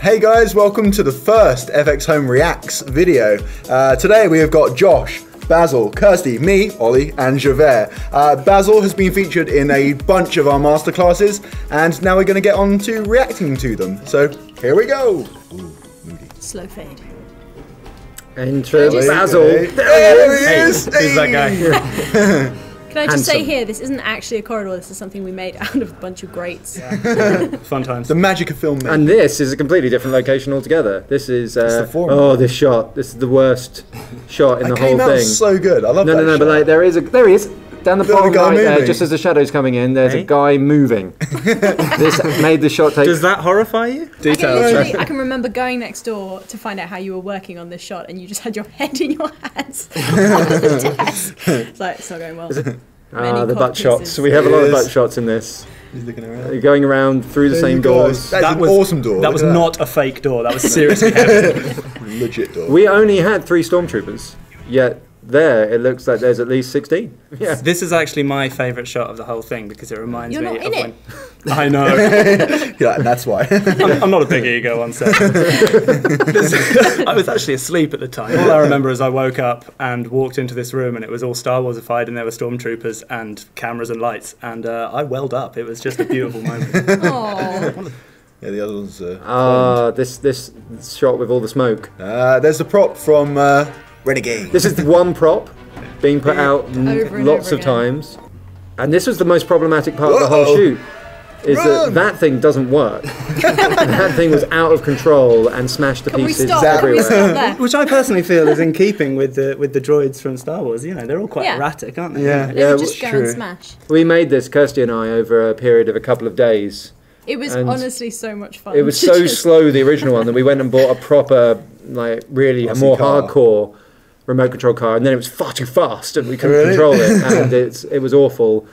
Hey guys, welcome to the first FXhome Reacts video. Uh, today we have got Josh, Basil, Kirsty, me, Ollie, and Javert. Uh, Basil has been featured in a bunch of our masterclasses, and now we're going to get on to reacting to them. So here we go. Ooh, moody. Slow fade. Enter Just- Basil. Hey, there he Hey, is. who's that guy? Hey. Can I just say here, this isn't actually a corridor. This is something we made out of a bunch of grates. Fun times. The magic of film. And this is a completely different location altogether. This is uh, oh, this shot. This is the worst shot in the whole came out thing. so good. I love no, that no, no, no. but like there is a there he is down the Look the bottom guy right there, just as the shadow's coming in. There's Hey? a guy moving. this made the shot take. Does that horrify you? I can, Details. I can remember going next door to find out how you were working on this shot, and you just had your head in your hands on the desk. It's like it's not going well. Ah, Many the cod butt shots. pieces. We have a lot of butt shots in this. He's looking around. You're going around through the There same doors. That's an awesome door. That Look was at not a fake door. That was seriously heavy. legit door. We only had three stormtroopers, yet there it looks like there's at least sixteen. Yeah. this is actually my favourite shot of the whole thing because it reminds You're me not of in when. I know. yeah, that's why. I'm, I'm not a big ego on set. I was actually asleep at the time. All I remember is I woke up and walked into this room and it was all Star Warsified and there were stormtroopers and cameras and lights and uh, I welled up. It was just a beautiful moment. Oh, yeah, the other one's. Uh, Ah, this this shot with all the smoke. uh, there's a prop from uh, Renegade. This is the one prop being put out Over and lots over of again. times, and this was the most problematic part of the whole shoot. Is Run! that that thing doesn't work? that thing was out of control and smashed to can pieces stop? Everywhere. Which I personally feel is in keeping with the with the droids from Star Wars. You know, they're all quite Yeah. erratic, aren't they? Yeah. They Yeah, would just well, go and smash. We made this, Kirsty and I, over a period of a couple of days. It was And honestly so much fun. It was so slow, the original one, that we went and bought a proper, like, really a more car. hardcore remote control car, and then it was far too fast, and we couldn't Really? control it, and it's it was awful.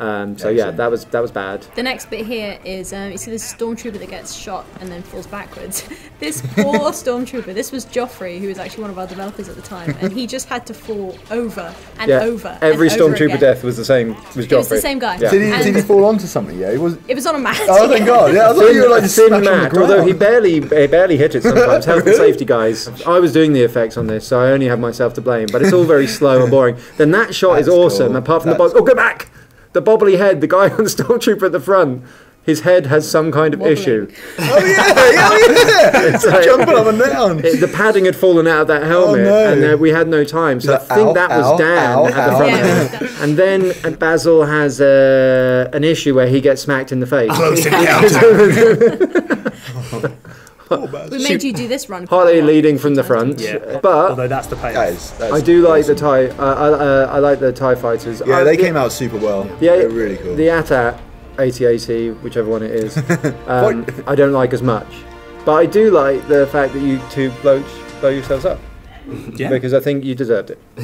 Um, so yeah, that was that was bad. The next bit here is um, you see this stormtrooper that gets shot and then falls backwards. this poor stormtrooper. This was Joffrey, who was actually one of our developers at the time, and he just had to fall over and Yeah, over. every and stormtrooper again. death was the same. Was Joffrey. It was the same guy. Yeah. Did he, did he fall onto something? Yeah, he was. It was on a mat. Oh, thank God! Yeah, I thought you were like thin smashed on the Matt, ground. although he barely he barely hit it sometimes. Health and safety guys. I was doing the effects on this, so I only have myself to blame. But it's all very slow and boring. Then that shot is awesome. cool. Apart from That's- the bob. Oh, go back! The bobbly head. The guy on the stormtrooper at the front. His head has some kind of Wobbling. issue. Oh yeah, yeah, yeah! like- Jumping up and down. It- the padding had fallen out of that helmet, Oh, no. and uh, we had no time. So He's I think ow, that was ow, Dan ow, at the front. Yeah, end. it was And then uh, Basil has uh, an issue where he gets smacked in the face. Close encounter. We made you do this run. Partly leading from the front, Yeah. but Although that's the payoff. That is, that I is do like the tie. Uh, I, uh, I like the tie fighters. Yeah, I- they the- came out super well. Yeah, They're really cool. The AT-AT, AT-AT, whichever one it is, um, I don't like as much. But I do like the fact that you two blow, blow yourselves up Yeah. because I think you deserved it.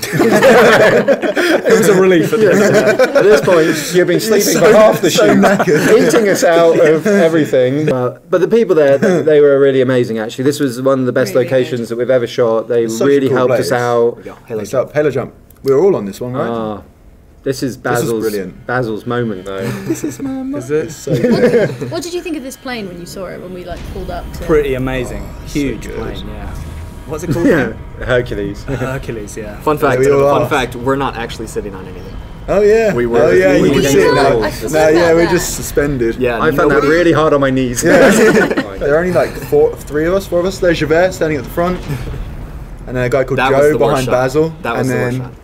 It was a relief at the end of that. At this point, you've been sleeping so- for half the so shoot, knackered. eating us out of everything. Uh, but the people there, they, they were really amazing. Actually, this was one of the best Really locations good. that we've ever shot. They such really cool helped place. us out. Next up, Halo Jump. We were all on this one, right? Ah, this is Basil's brilliant. Basil's moment, though. this Is it? so good. What did you think of this plane when you saw it when we like pulled up? To... Pretty amazing. Huge good. plane, yeah. What's it called? yeah, Hercules. Uh, Hercules, yeah. Fun fact, we all fun are. fact, we're not actually sitting on anything. Oh yeah. We were- Oh yeah. we you were can in see it the now. roles. I forgot No, yeah, about we're just suspended. Yeah, I found that really hard on my knees. Yeah. There are only like four, three of us, four of us. There's Javert standing at the front, and then a guy called That Joe behind. Basil. That was and the worst then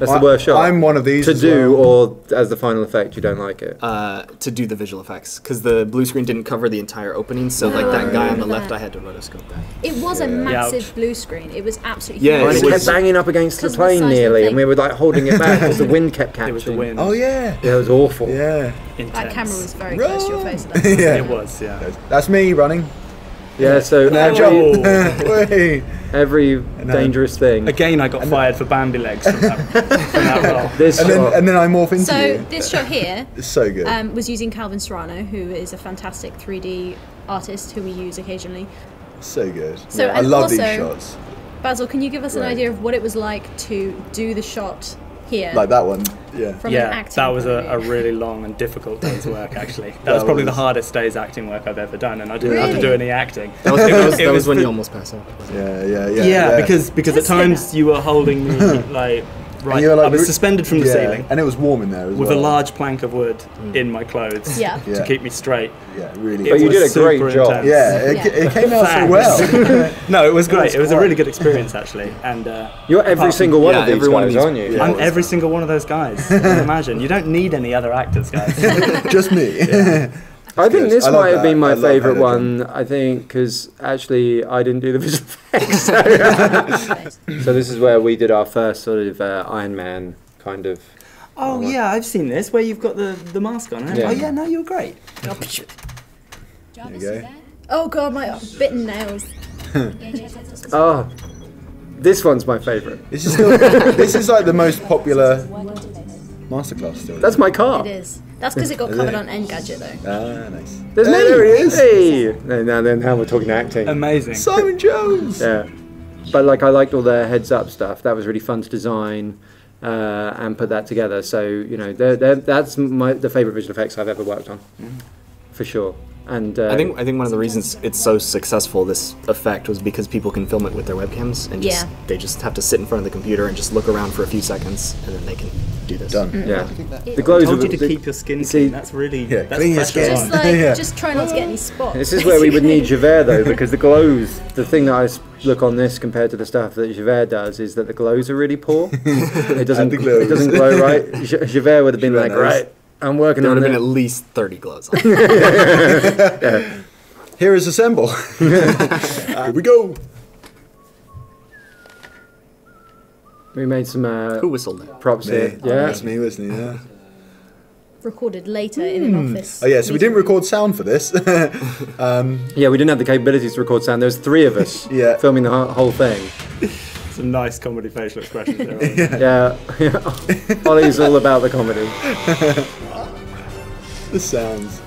shot. That's the worst shot. I'm one of these to as do, well. or as the final effect, you don't like it. Uh, to do the visual effects because the blue screen didn't cover the entire opening, so like that guy on the left, I had to rotoscope that. It was a massive Ouch. blue screen. It was absolutely Yeah, huge. and it it was- kept banging up against the 'Cause of the plane the nearly, thing. and we were like holding it back because the wind kept catching. It was the wind. Oh yeah. Yeah, it was awful. Yeah. Intense. That camera was very close to your face at that yeah. It was, yeah. That's me running. Yeah, so Now every, jump. Every then- dangerous thing. Again, I got fired for Bambi legs from that, from that role. This And then and then I morph into So you. this shot here It's so good. um, was using Calvin Serrano, who is a fantastic 3D artist who we use occasionally. so good. So, I and love these shots. Basil, can you give us an idea of what it was like to do the shot Here. Like that one. Yeah. From an yeah, acting that was a, a really long and difficult day's work. Actually, that, That was probably was- the hardest day's acting work I've ever done, and I didn't have to do any acting. That was, It that was, it that was when the- you almost passed out. Yeah, yeah, yeah. Yeah, because because at times that. you were holding me like right. you were, like, I was suspended from the yeah, ceiling and it was warm in there as with well. a large plank of wood in my clothes Yeah. Yeah. to keep me straight. Yeah, really. But you did a great super job. intense. yeah, it, Yeah. it came out so well. No, it was great. was It was a really good experience actually, and uh, You're every single one yeah, of these every one of guys, these- aren't you? Yeah. I'm every single one of those guys. You can imagine. You don't need any other actors, guys. Just me. I think good. this I might have been my favourite one. I think because actually I didn't do the visual effects. So, so this is where we did our first sort of uh, Iron Man kind of. oh yeah, I've seen this where you've got the, the mask on. Yeah. Oh yeah, no, you're great. Jarvis, you you go. Oh god, my bitten nails. Yeah, Jarvis, that's what's Oh, this one's my favourite. This is still, this is like the most popular working today. masterclass still. That's my car. It is. That's because it got covered it? on Engadget though. Ah, nice. There's Hey, me. there he is. Hey. No, now then, now we're talking acting. Amazing. Simon Jones. Yeah, but like I liked all the heads up stuff. That was really fun to design uh, and put that together. So you know, they're, they're, that's my the favorite visual effects I've ever worked on, for sure. And uh, I think I think one of the reasons it's so successful this effect was because people can film it with their webcams and just Yeah. they just have to sit in front of the computer and just look around for a few seconds and then they can do this. Done. yeah, the I glows told you to the- keep your skin see- clean. That's really Yeah, that's clean your skin. Just like, Yeah. just try not to get any spots. This is where we would need Javert though, because the glows. The thing that I look on this compared to the stuff that Javert does is that the glows are really poor. it doesn't. It doesn't glow right. Javert would have been Javert like, knows. right, I'm working There would have been at least 30 glows. on. Here is assemble. Here we go. We made some uh, Who whistled that? props Me. here. Yeah. That's me, wasn't? Yeah. Recorded later in an office. Oh yeah, so we didn't record sound for this. Yeah, we didn't have the capabilities to record sound. There was three of us Yeah. filming the whole thing. Some nice comedy facial expressions there. aren't? Yeah, Ollie's all about the comedy. The sounds.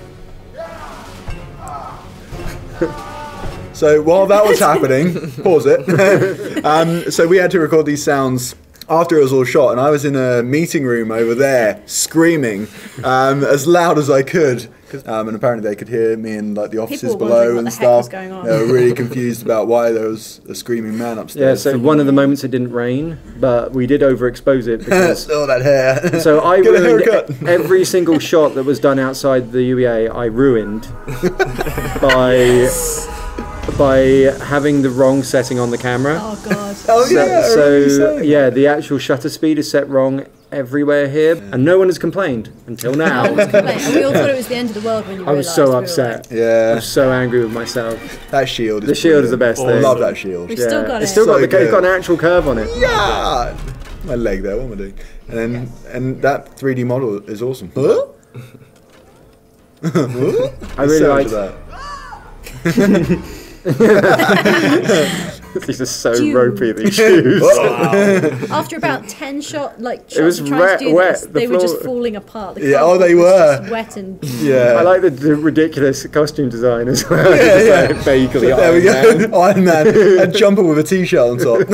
so while that was happening, pause it. um, so we had to record these sounds after it was all shot, and I was in a meeting room over there screaming um, as loud as I could. Um, and apparently they could hear me in like the offices were wondering below what and the heck stuff. was going on. They were really confused about why there was a screaming man upstairs. Yeah, upstairs. so one of the moments it didn't rain, but we did overexpose it because. Still that hair. So I Get ruined haircut. every single shot that was done outside the UEA. I ruined by by having the wrong setting on the camera. Oh god. oh So, yeah. I so, remember you saying yeah, the actual shutter speed is set wrong everywhere here, and no one has complained until now. Like, and we all thought it was the end of the world when you I was realised so we upset. like, Yeah, I'm so angry with myself. that shield. Is The shield is the best I thing. love that shield. We've still got it. It's it. still got So the, it's got an actual curve on it. Yeah, my leg there. What am I doing? And then and that 3D model is awesome. Huh? I really So liked much of These are so Dude. ropey. These shoes. After about ten shot like shots was trying wet- to do wet, this, the they were just falling apart. The Yeah, oh, they was were. just wet and Yeah. I like the, the ridiculous costume design as well. Yeah, yeah. Like, Vaguely there we Iron Man. go. Iron Man. A jumper with a t-shirt on top.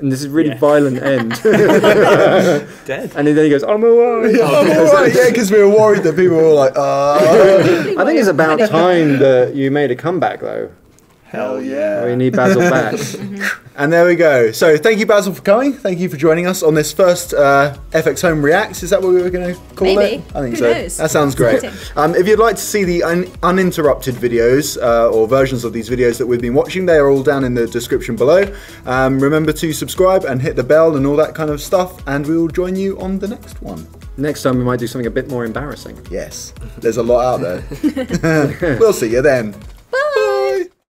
And this is really Yeah. violent end. Dead. and then he goes, I'm away. I'm alright. Yeah, because we were worried that people were like, uh I think it's about time that you made a comeback, though. Hell yeah. We need Basil back. And there we go. So thank you, Basil, for coming. Thank you for joining us on this first uh, FXhome Reacts. Is that what we were going to call Maybe. it? I think Who so. knows? That sounds great. Um, if you'd like to see the un- uninterrupted videos uh, or versions of these videos that we've been watching, they are all down in the description below. Um, remember to subscribe and hit the bell and all that kind of stuff, and we will join you on the next one. Next time we might do something a bit more embarrassing. Yes, there's a lot out there. we'll see you then.